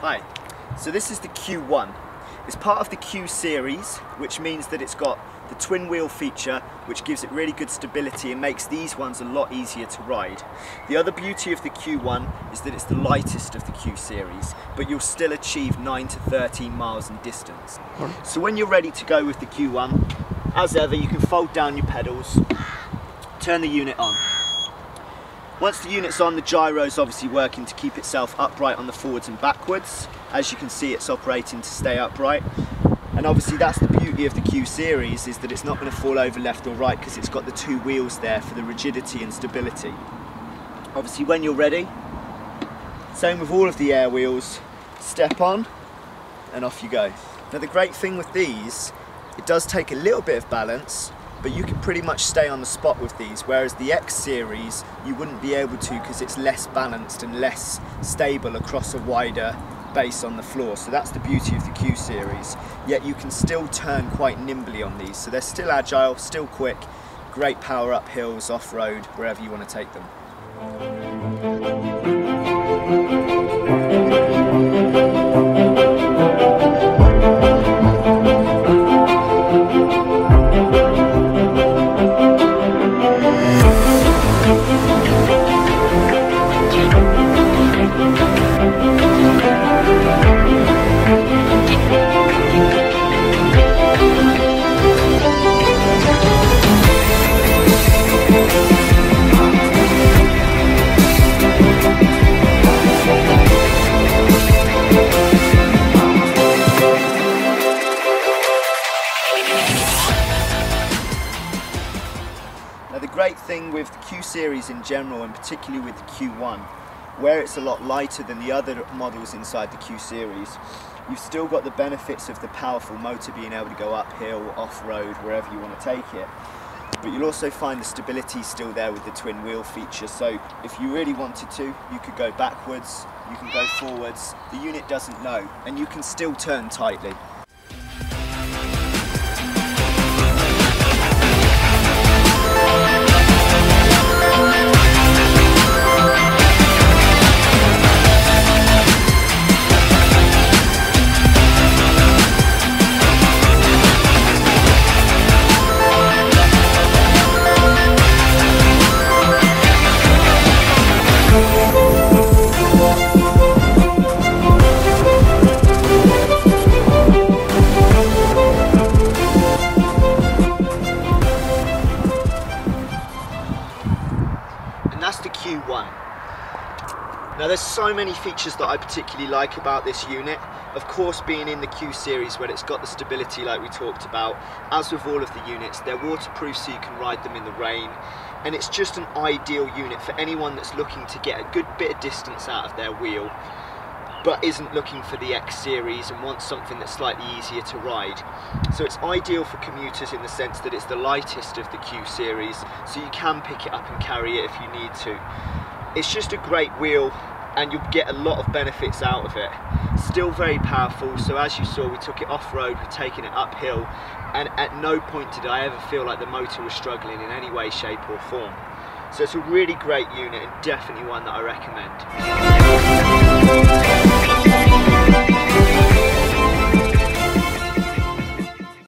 Hi, so this is the Q1. It's part of the Q series, which means that it's got the twin wheel feature, which gives it really good stability and makes these ones a lot easier to ride. The other beauty of the Q1 is that it's the lightest of the Q series, but you'll still achieve 9 to 13 miles in distance. So when you're ready to go with the Q1, as ever, you can fold down your pedals, turn the unit on. Once the unit's on, the gyro is obviously working to keep itself upright on the forwards and backwards. As you can see, it's operating to stay upright. And obviously that's the beauty of the Q series, is that it's not going to fall over left or right because it's got the two wheels there for the rigidity and stability. Obviously when you're ready, same with all of the Airwheels, step on and off you go. Now the great thing with these, it does take a little bit of balance, but you can pretty much stay on the spot with these, whereas the X series, you wouldn't be able to because it's less balanced and less stable across a wider base on the floor. So that's the beauty of the Q series. Yet you can still turn quite nimbly on these. So they're still agile, still quick, great power up hills, off-road, wherever you want to take them. Now the great thing with the Q series in general and particularly with the Q1 where it's a lot lighter than the other models inside the Q series you've still got the benefits of the powerful motor being able to go uphill, off-road, wherever you want to take it. But you'll also find the stability still there with the twin wheel feature. So if you really wanted to you could go backwards, you can go forwards, the unit doesn't know and you can still turn tightly. Now there's so many features that I particularly like about this unit. Of course being in the Q series where it's got the stability like we talked about. As with all of the units, they're waterproof so you can ride them in the rain. And it's just an ideal unit for anyone that's looking to get a good bit of distance out of their wheel but isn't looking for the X series and wants something that's slightly easier to ride. So it's ideal for commuters in the sense that it's the lightest of the Q series, so you can pick it up and carry it if you need to. It's just a great wheel and you'll get a lot of benefits out of it. Still very powerful, so as you saw we took it off-road, we're taking it uphill and at no point did I ever feel like the motor was struggling in any way, shape or form. So it's a really great unit and definitely one that I recommend.